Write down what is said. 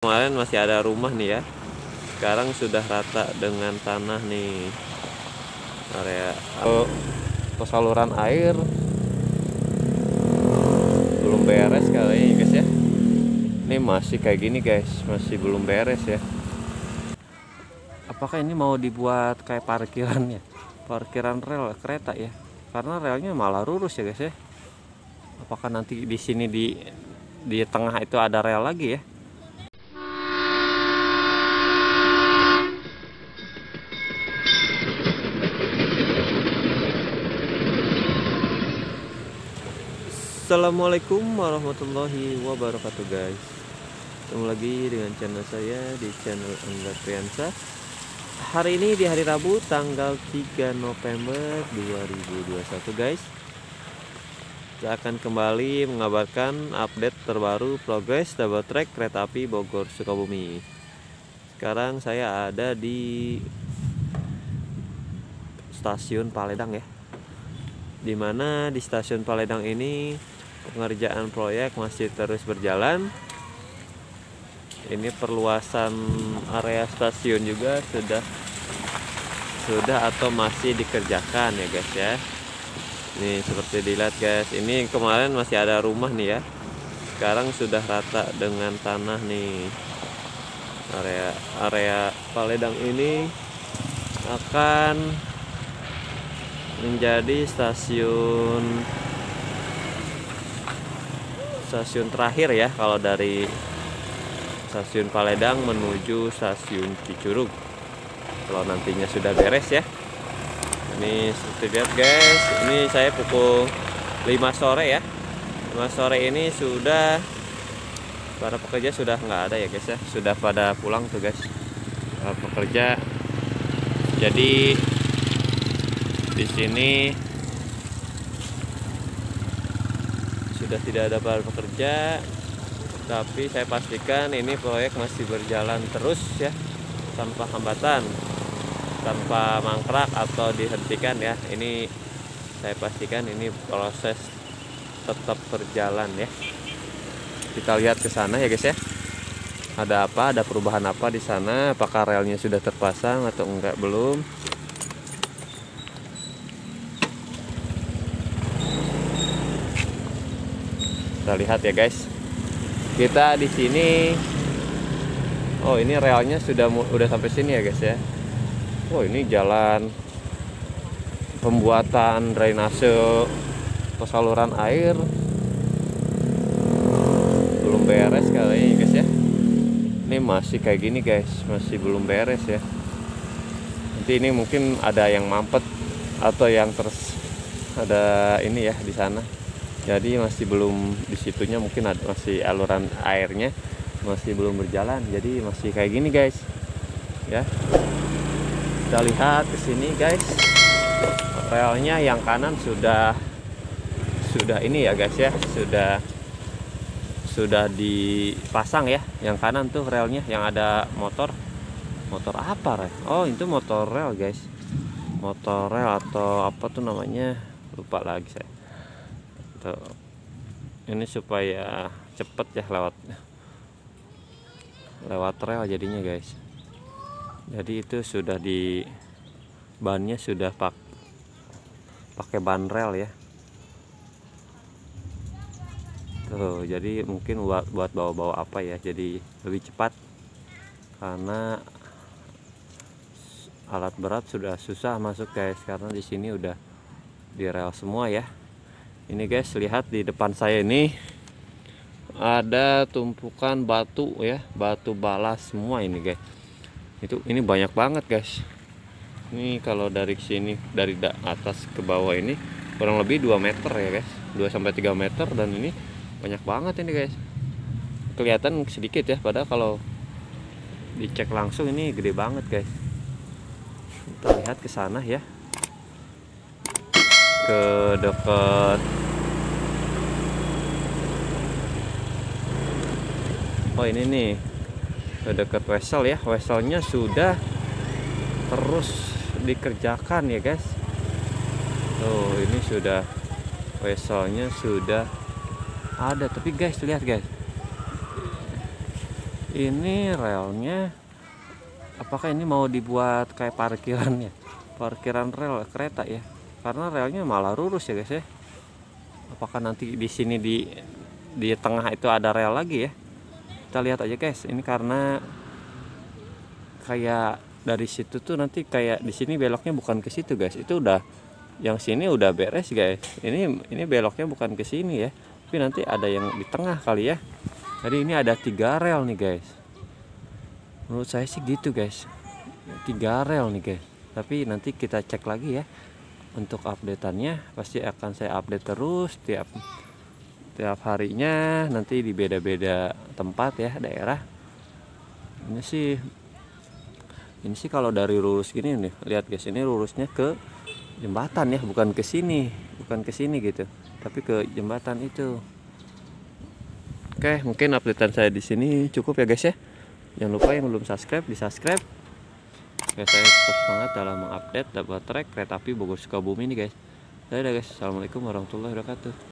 kemarin masih ada rumah nih ya. Sekarang sudah rata dengan tanah nih. Area oh, saluran air. Belum beres kali guys ya. Ini masih kayak gini guys. Masih belum beres ya. Apakah ini mau dibuat kayak parkiran ya parkiran rel kereta ya? Karena relnya malah lurus ya guys ya. Apakah nanti di sini di di tengah itu ada rel lagi ya Assalamualaikum warahmatullahi wabarakatuh guys. Ketemu lagi dengan channel saya di channel Angga Priansa Hari ini di hari Rabu tanggal 3 November 2021 guys. Saya akan kembali mengabarkan update terbaru progres double track kereta api Bogor Sukabumi. Sekarang saya ada di stasiun Paledang ya di mana di stasiun Paledang ini pengerjaan proyek masih terus berjalan. Ini perluasan area stasiun juga sudah sudah atau masih dikerjakan ya guys ya. Ini seperti dilihat guys ini kemarin masih ada rumah nih ya. Sekarang sudah rata dengan tanah nih. Area area Paledang ini akan menjadi stasiun stasiun terakhir ya kalau dari stasiun Paledang menuju stasiun Cicurug. Kalau nantinya sudah beres ya. Ini seperti lihat guys ini saya pukul 5 sore ya. 5 sore ini sudah para pekerja sudah nggak ada ya guys ya. Sudah pada pulang tuh guys. Para pekerja jadi di sini sudah tidak ada para pekerja tapi saya pastikan ini proyek masih berjalan terus ya tanpa hambatan tanpa mangkrak atau dihentikan ya. Ini saya pastikan ini proses tetap berjalan ya. Kita lihat ke sana ya guys ya. Ada apa ada perubahan apa di sana? Apakah relnya sudah terpasang atau enggak belum kita lihat ya guys. Kita di sini oh ini relnya sudah udah sampai sini ya guys ya. Oh ini jalan pembuatan drainase saluran air. Belum beres kali ini guys ya. Ini masih kayak gini guys. Masih belum beres ya. Nanti ini mungkin ada yang mampet atau yang terus ada ini ya di sana jadi masih belum di situnya mungkin ada masih aluran airnya masih belum berjalan. Jadi masih kayak gini guys. Ya. Kita lihat ke sini guys. Relnya yang kanan sudah sudah ini ya guys ya. Sudah sudah dipasang ya. Yang kanan tuh relnya yang ada motor. Motor apa rel? Oh itu motor rel guys. Motor rel atau apa tuh namanya? Lupa lagi saya tuh. Ini supaya cepet ya lewat lewat rel jadinya guys. Jadi itu sudah di bannya sudah pak pakai ban rel ya. Tuh jadi mungkin buat buat bawa-bawa apa ya jadi lebih cepat. Karena alat berat sudah susah masuk guys. Karena di sini udah di rel semua ya ini guys lihat di depan saya ini ada tumpukan batu ya batu balas semua ini guys. Itu ini banyak banget guys. Ini kalau dari sini dari atas ke bawah ini kurang lebih 2 meter ya guys. 2 sampai 3 meter dan ini banyak banget ini guys. Kelihatan sedikit ya padahal kalau dicek langsung ini gede banget guys. Kita lihat ke sana ya ke dekat oh ini nih. Ke dekat wesel ya. Weselnya sudah terus dikerjakan ya guys. Tuh ini sudah. Weselnya sudah ada. Tapi guys lihat guys. Ini relnya. Apakah ini mau dibuat kayak parkiran ya parkiran rel kereta ya karena relnya malah lurus ya guys ya. Apakah nanti di sini di di tengah itu ada rel lagi ya? Kita lihat aja guys. Ini karena kayak dari situ tuh nanti kayak di sini beloknya bukan ke situ guys. Itu udah yang sini udah beres guys. Ini ini beloknya bukan ke sini ya. Tapi nanti ada yang di tengah kali ya. Jadi ini ada tiga rel nih guys. Menurut saya sih gitu guys. Tiga rel nih guys. Tapi nanti kita cek lagi ya untuk updateannya pasti akan saya update terus tiap tiap harinya. Nanti di beda-beda tempat ya daerah. Ini sih ini sih kalau dari lurus gini nih lihat guys ini lurusnya ke jembatan ya bukan ke sini bukan ke sini gitu tapi ke jembatan itu. Oke mungkin updatean saya di sini cukup ya guys ya. Jangan lupa yang belum subscribe di subscribe Oke, saya tetap semangat dalam mengupdate dapat track kereta api Bogor Sukabumi ini guys. Dadah guys. Assalamualaikum warahmatullahi wabarakatuh.